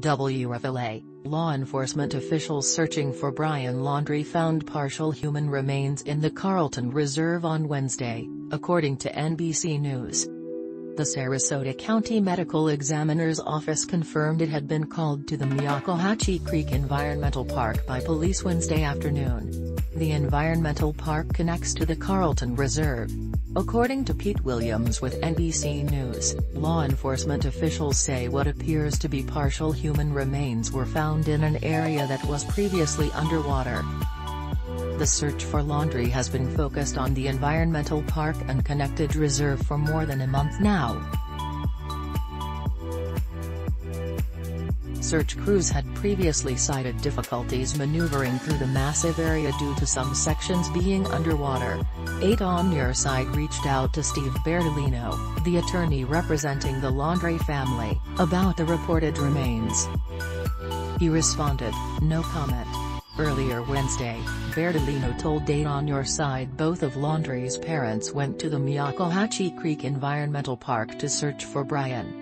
WFLA, law enforcement officials searching for Brian Laundrie found partial human remains in the Carlton Reserve on Wednesday, according to NBC News. The Sarasota County Medical Examiner's Office confirmed it had been called to the Myakkahatchee Creek Environmental Park by police Wednesday afternoon. The environmental park connects to the Carlton Reserve. According to Pete Williams with NBC News, law enforcement officials say what appears to be partial human remains were found in an area that was previously underwater. The search for Laundrie has been focused on the environmental park and connected reserve for more than a month now. Search crews had previously cited difficulties maneuvering through the massive area due to some sections being underwater. 8 On Your Side reached out to Steve Bertolino, the attorney representing the Laundrie family, about the reported remains. He responded, no comment. Earlier Wednesday, Bertolino told 8 on Your Side both of Laundrie's parents went to the Myakkahatchee Creek Environmental Park to search for Brian.